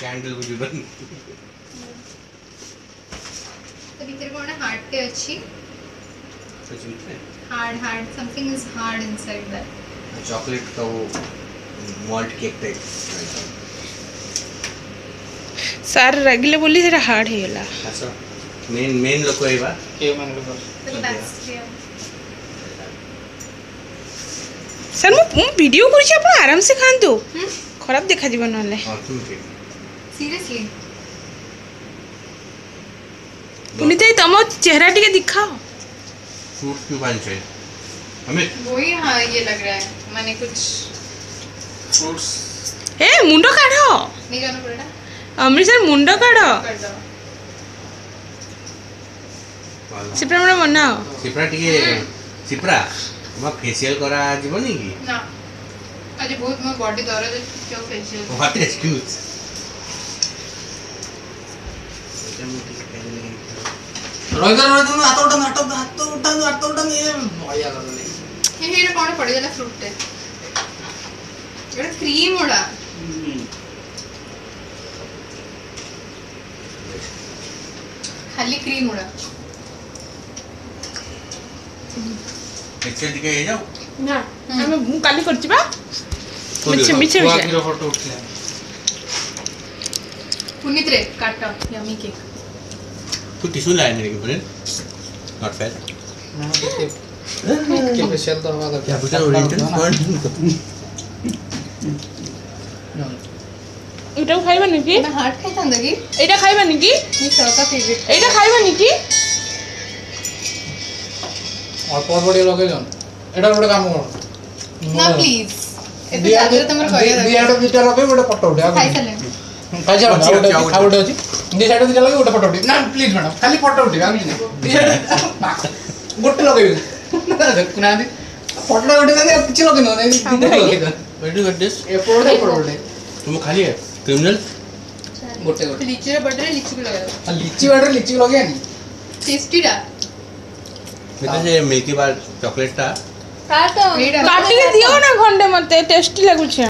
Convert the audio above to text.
Candle भी बन तो भीतर कौन है हार्ट के अच्छी? सच में hard hard something is hard inside that chocolate का वो malt cake type sir regular बोली जरा हार्ड है हेला अच्छा मेन मेन लोग लोक होइबा के मन लोग सर मु वीडियो करछि आपण आराम से खांतु हम्म। खराब देखा जीवन नले हाँ ठीक ପୁନିତ ଭାଇ ତମ ଚେହେରା ଟିକେ ଦେଖାଅ फ्रूट क्यों पानी चाहिए हमें वही हाँ ये लग रहा है मैंने कुछ ଫ୍ରୁଟ୍ସ ଏ ମୁଣ୍ଡ କାଢ଼ नहीं जाना पड़ेगा ଅମୃତ ସାର୍ ମୁଣ୍ଡ କାଢ଼ कर दो ସେଟା ମୋର ବନାଅ ସିପ୍ରା ଟିକେ ସିପ୍ରା ତମ ଫେସିଆଲ କରାଯିବନି କି ना आज बहुत मोर बॉडी दर्द है क्यों फेशियल ହ୍ୱାଟ ଏକ୍ସକ୍ୟୁଜ এটা কোন পড়ে গেল ফ্রুটে এটা ক্রিম ওড়া খালি ক্রিম ওড়া এক্সেল দিকে যাও না আমি কালি করছি বা মিছে মিছে মিছে ফটো উঠলাম पुनीत रे काट ऑफ यमी केक तू टिश्यू लाया मेरे ऊपर नॉट फेयर के स्पेशल तो हमारा क्या बेटा ओरिएंटल फॉर এটাও খাইবা নাকি? না হাট খাইতাম দেখি। এটা খাইবা নাকি? নি সরকা ফেভারিট এটা খাইবা নাকি? আর পরবর্তী লগে জন এটা গোটে কাম কর। না প্লিজ এটা আগে তোমার কইয়া দিও এটা দুইটা লগে গোটে পটও দে খাইছলে কাজে আর গোটে ଦି ସାଇଡ୍ ଦିଟା ଗୋଟେ ଫଟୋ ଉଠେଇବି ନା ପ୍ଲିଜ୍ ଖାଲି ଫଟୋ ଉଠେଇବି ଗୋଟେ ଲଗେଇବି ଫଟୋ ଲଗେଇ ଖାଲି କ୍ରିମିନାଲ୍ ଗୋଟେ ଗୋଟେ ଲିଚି ବାଟରେ ଲିଚିକୁ ଲଗେଇବାନି ଟେଷ୍ଟିଟା ଯେ ମିଲ୍କି ବାର ଚକୋଲେଟ୍ଟା ଦିଅ ନା ଖଣ୍ଡେ ମତେ ଟେଷ୍ଟି ଲାଗୁଛି